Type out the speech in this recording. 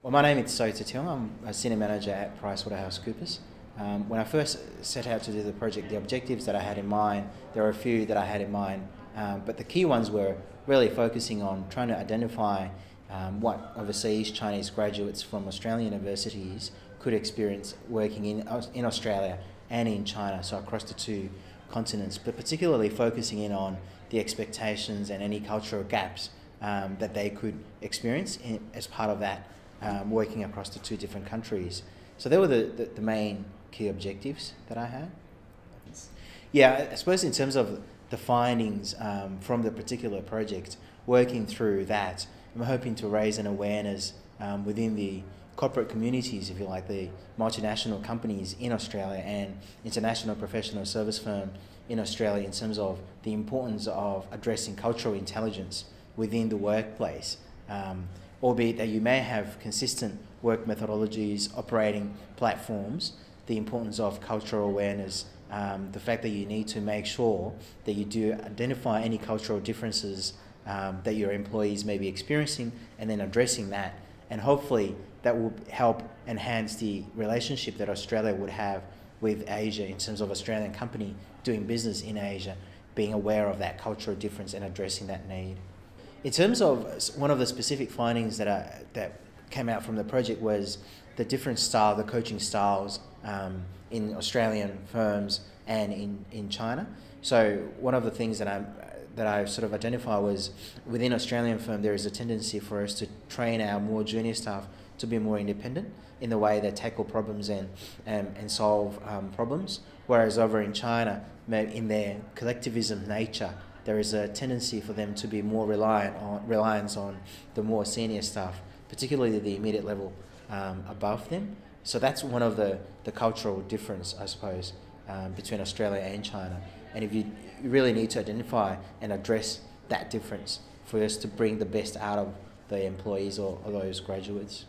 Well, my name is Soter Tiong. I'm a senior manager at PricewaterhouseCoopers. Um, when I first set out to do the project, the objectives that I had in mind, there were a few that I had in mind, um, but the key ones were really focusing on trying to identify um, what overseas Chinese graduates from Australian universities could experience working in, in Australia and in China, so across the two continents, but particularly focusing in on the expectations and any cultural gaps um, that they could experience in, as part of that um, working across the two different countries. So they were the, the, the, main key objectives that I had. Yeah, I suppose in terms of the findings um, from the particular project, working through that, I'm hoping to raise an awareness um, within the corporate communities, if you like, the multinational companies in Australia and international professional service firm in Australia in terms of the importance of addressing cultural intelligence within the workplace. Um, albeit that you may have consistent work methodologies, operating platforms, the importance of cultural awareness, um, the fact that you need to make sure that you do identify any cultural differences um, that your employees may be experiencing and then addressing that. And hopefully that will help enhance the relationship that Australia would have with Asia in terms of Australian company doing business in Asia, being aware of that cultural difference and addressing that need. In terms of one of the specific findings that I, that came out from the project was the different style, the coaching styles um, in Australian firms and in, in China. So one of the things that I that I sort of identify was within Australian firm there is a tendency for us to train our more junior staff to be more independent in the way they tackle problems and um, and solve um, problems. Whereas over in China, in their collectivism nature, there is a tendency for them to be more reliant on reliance on the more senior staff, particularly the immediate level um, above them. So that's one of the, the cultural difference, I suppose, um, between Australia and China. And if you, you really need to identify and address that difference for us to bring the best out of the employees or, or those graduates.